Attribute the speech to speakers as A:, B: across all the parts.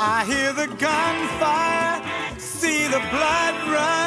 A: I hear the gunfire, see the blood run.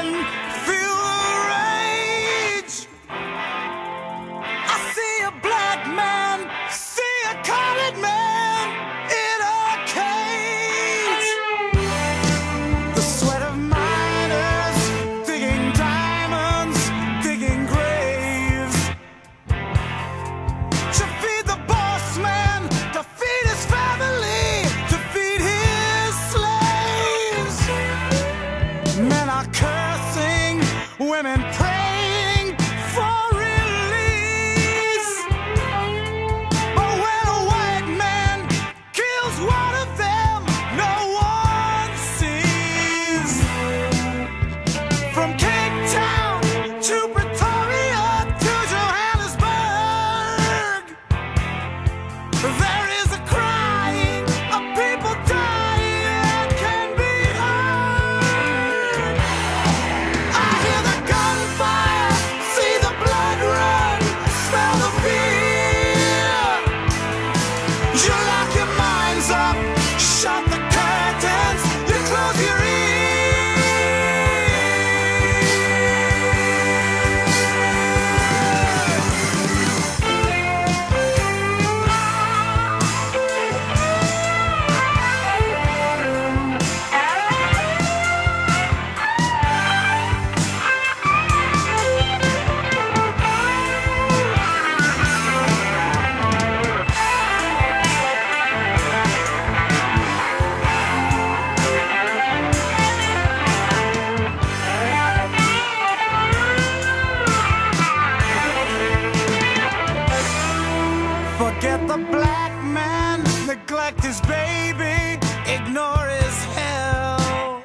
A: the black man neglect his baby, ignore his hell.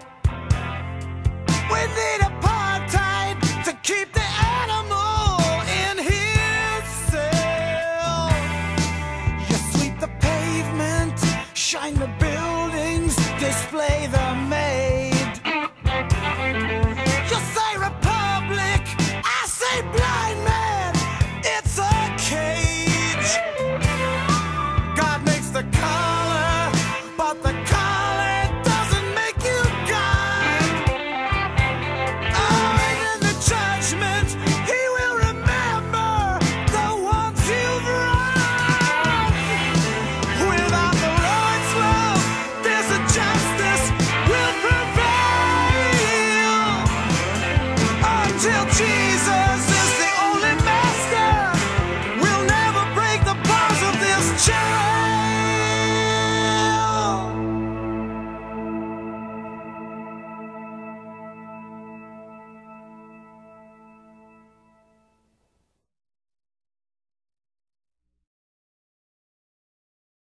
A: We need apartheid to keep the animal in his cell. You sweep the pavement, shine the buildings, display the